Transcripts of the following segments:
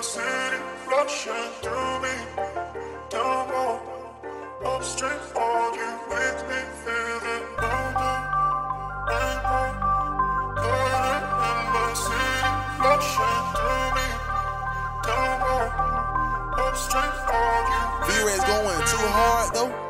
my city, flushing through me. Up straight for you with me, in my city, through me. Up straight for you. V-Rex going too hard though.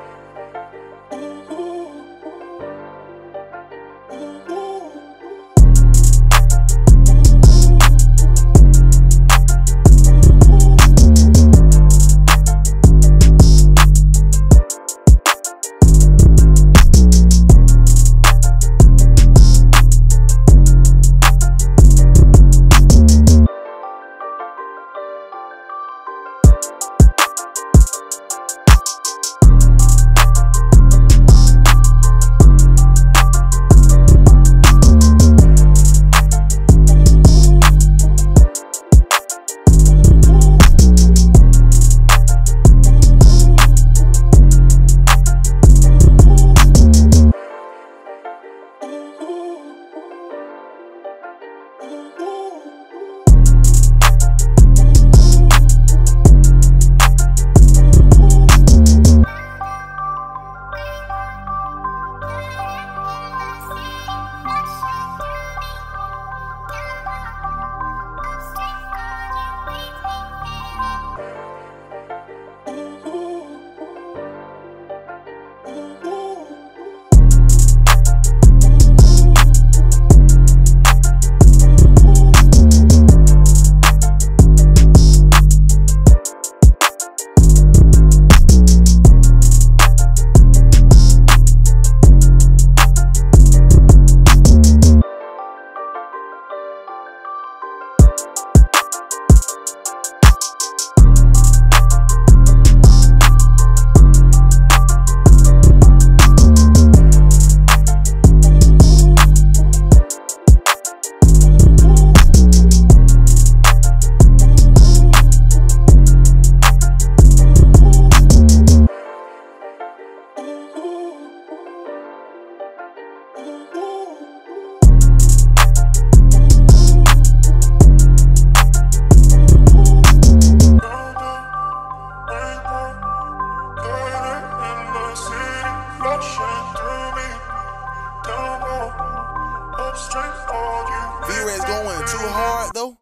V-Rex going too hard though.